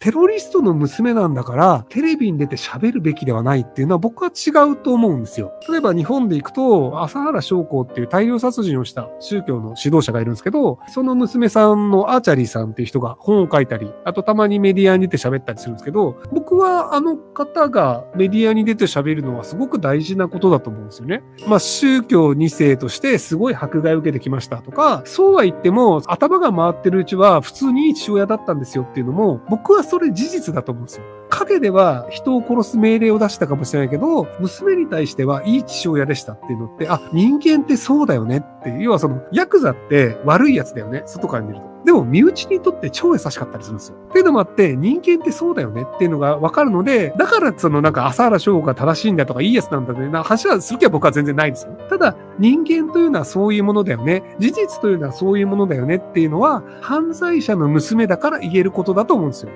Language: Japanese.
テロリストの娘なんだから、テレビに出て喋るべきではないっていうのは僕は違うと思うんですよ。例えば日本で行くと、朝原将校っていう大量殺人をした宗教の指導者がいるんですけど、その娘さんのアーチャリーさんっていう人が本を書いたり、あとたまにメディアに出て喋ったりするんですけど、僕はあの方がメディアに出て喋るのはすごく大事なことだと思うんですよね。まあ宗教2世としてすごい迫害を受けてきましたとか、そうは言っても頭が回ってるうちは普通にいい父親だったんですよっていうのも、僕はそれ事実だと思うんですよ。影では人を殺す命令を出したかもしれないけど、娘に対してはいい父親でしたっていうのって、あ、人間ってそうだよねっていう、要はその、ヤクザって悪いやつだよね、外から見ると。でも、身内にとって超優しかったりするんですよ。っていうのもあって、人間ってそうだよねっていうのがわかるので、だからそのなんか朝原翔が正しいんだとかいいやつなんだね、な話はする気は僕は全然ないんですよ。ただ、人間というのはそういうものだよね。事実というのはそういうものだよねっていうのは、犯罪者の娘だから言えることだと思うんですよ。